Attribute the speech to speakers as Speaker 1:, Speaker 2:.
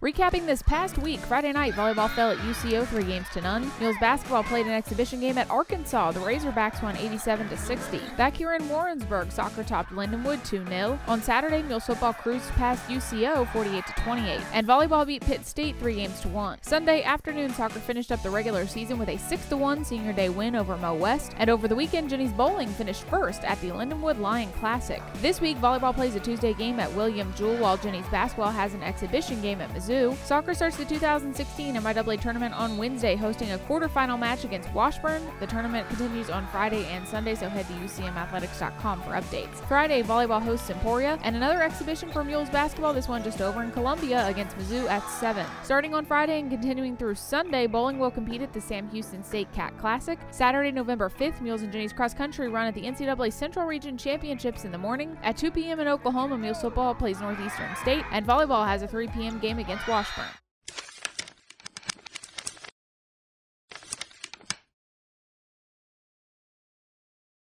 Speaker 1: Recapping this past week, Friday night volleyball fell at UCO three games to none. Mules basketball played an exhibition game at Arkansas. The Razorbacks won 87 to 60. Back here in Warrensburg, soccer topped Lindenwood 2-0. On Saturday, Mules football cruised past UCO 48 to 28, and volleyball beat Pitt State three games to one. Sunday afternoon, soccer finished up the regular season with a 6-1 senior day win over Mo West, and over the weekend, Jennies bowling finished first at the Lindenwood Lion Classic. This week, volleyball plays a Tuesday game at William Jewell, while Jennies basketball has an exhibition game at Missouri. Soccer starts the 2016 MIAA tournament on Wednesday, hosting a quarterfinal match against Washburn. The tournament continues on Friday and Sunday, so head to UCMathletics.com for updates. Friday, volleyball hosts Emporia, and another exhibition for Mules basketball, this one just over in Columbia against Mizzou at 7. Starting on Friday and continuing through Sunday, bowling will compete at the Sam Houston State Cat Classic. Saturday, November 5th, Mules and Jennies cross country run at the NCAA Central Region Championships in the morning. At 2 p.m. in Oklahoma, Mules football plays Northeastern State, and volleyball has a 3 p.m. game against Washburn.